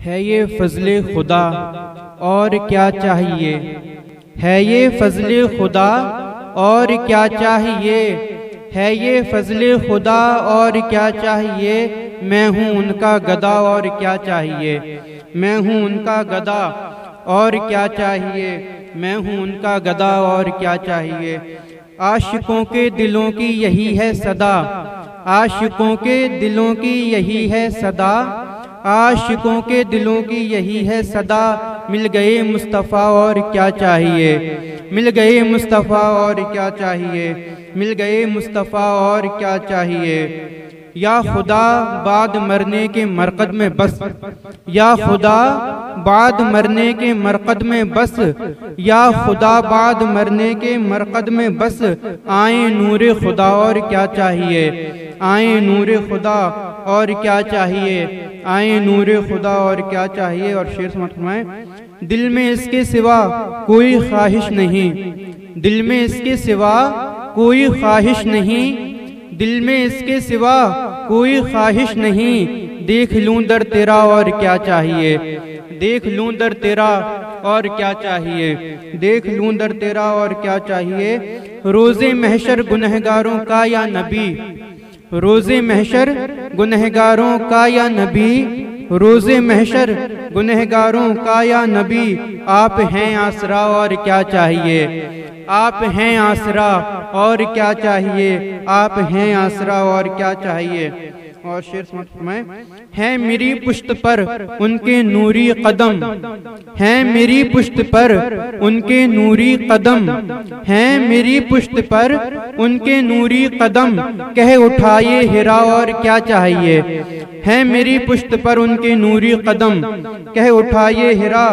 है ये फजल खुदा और क्या चाहिए? है ये फजल खुदा और क्या चाहिए? है ये फजल खुदा और क्या चाहिए? मैं हूँ उनका गदा और क्या चाहिए? मैं हूँ उनका गदा और क्या चाहिए? मैं हूँ उनका गदा और क्या चाहिए? आशिकों के दिलों की यही है सदा। आशिकों के दिलों की यही है सदा। आशिकों के दिलों की यही है सदा। मिल गए मुस्तफ़ा और क्या चाहिए? मिल गए मुस्तफ़ा और क्या चाहिए? मिल गए मुस्तफ़ा और क्या चाहिए? या खुदा बाद मरने के मरकद में बस। या खुदा बाद मरने के मरकद में बस। या खुदा बाद मरने के मरकद में बस। आए नूर खुदा और क्या चाहिए? आए नूर खुदा और क्या चाहिए? आए नूर खुदा और क्या चाहिए? और शेर समझ दिल में इसके सिवा कोई ख्वाहिश नहीं। दिल में इसके सिवा कोई ख्वाहिश नहीं। दिल में इसके सिवा कोई ख्वाहिश नहीं। देख लूँ दर तेरा और क्या चाहिए? देख लूँ दर तेरा और क्या चाहिए? देख लूँ दर तेरा और क्या चाहिए? रोज़े महशर गुनहगारों का या नबी? रोज़े महशर गुनहगारों का या नबी? रोज़े महशर, गुनहगारों का या नबी? आप हैं आसरा और क्या चाहिए? आप हैं आसरा और क्या चाहिए? आप हैं आसरा और क्या चाहिए? और शेर में? है मेरी पुश्त पर उनके नूरी कदम। है मेरी पुष्ट पर उनके नूरी कदम। है मेरी पुष्ट पर उनके नूरी कदम। कह उठाए हिरा और क्या चाहिए? है मेरी पुष्ट पर उनके नूरी कदम। कह उठाए हिरा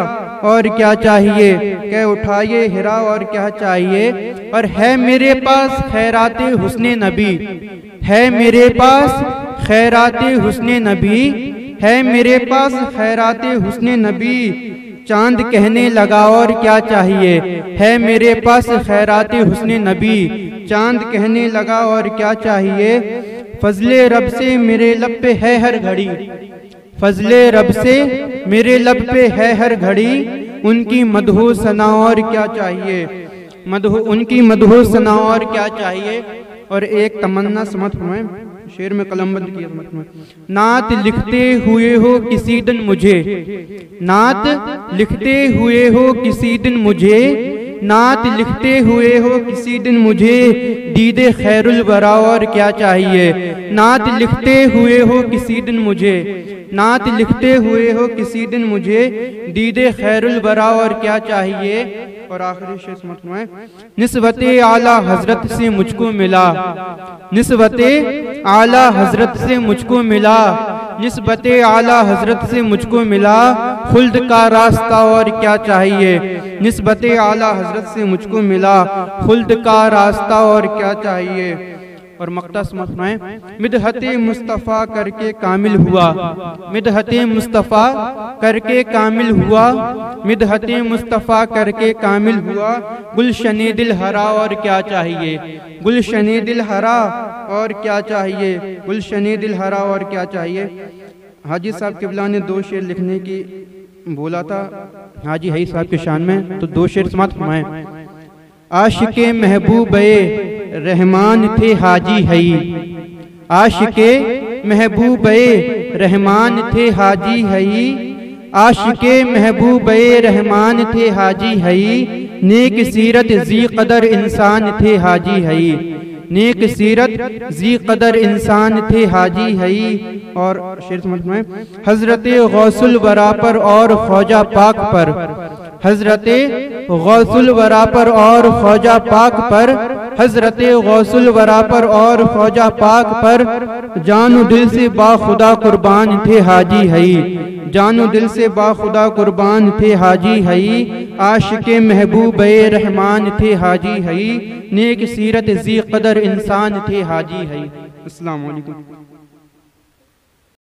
और क्या चाहिए? कह उठाए हिरा और क्या चाहिए? और है मेरे पास खैरात हुस्न नबी। है मेरे पास खैरात हुसन नबी। है मेरे पास खैरात हुस्न नबी। चाँद कहने लगा, और क्या चाहिए? है मेरे पास खैरात हुस्न नबी। चाँद कहने लगा, और क्या चाहिए? फजले रब से मेरे लब पे है हर घड़ी। फजले रब से मेरे लब पे है हर घड़ी। उनकी मधु सना, और क्या चाहिए? मधु, उनकी मधु सना, और क्या चाहिए? और एक तमन्ना समझ में शेर में कलमबंद किया नात लिखते हुए हो किसी दिन मुझे। नात लिखते हुए हो किसी दिन मुझे। नात लिखते हुए हो किसी दिन मुझे। दीदे खैरुल बरा और क्या चाहिए? नात लिखते हुए हो किसी दिन मुझे। नात लिखते हुए हो किसी दिन मुझे। दीदे खैरुल बरा और क्या चाहिए? और आखिरी शेष में नस्बत आला हज़रत से मुझको मिला। नस्बत आला हज़रत से मुझको मिला। नस्बत आला हज़रत से मुझको मिला। खुल्द का रास्ता और क्या चाहिए? नस्बत आला हज़रत से मुझको मिला। खुल्द का रास्ता और क्या चाहिए? और मकदस मसनाए मिदहत मुस्तफ़ा करके कामिल हुआ। मिदहत मुस्तफ़ा करके कामिल हुआ। मिदहत मुस्तफ़ा करके कामिल हुआ। गुलशन दिल हरा और क्या चाहिए? गुलशन दिल हरा और क्या चाहिए? गुलशन दिल हरा और क्या चाहिए? हाजी साहब किबला ने दो शेर लिखने की बोला था। हाजी हई साहब के शान में। तो दो शेर समाप्त फरमाए आशिक महबूब रहमान थे हाजी हई आशिके महबूब रहमान थे हाजी हई आशिके महबूब रहमान थे हाजी हई नेक सीरत जी कदर इंसान थे हाजी हई नेक सीरत जी कदर इंसान थे हाजी हई और शेर में हज़रत गौसुल वरा और ख्वाजा पाक पर, हज़रत गौसुल वरा और फौजा पाक पर हज़रत गौसल वरा पर और फौजा पाक पर जानो दिल से बाखुदा कुर्बान थे हाजी हई। जानो दिल से बाखुदा कुर्बान थे हाजी हई। आशिक महबूब रहमान थे हाजी हई। नेक सीरत जी कदर इंसान थे हाजी हई। अस्सलाम वालेकुम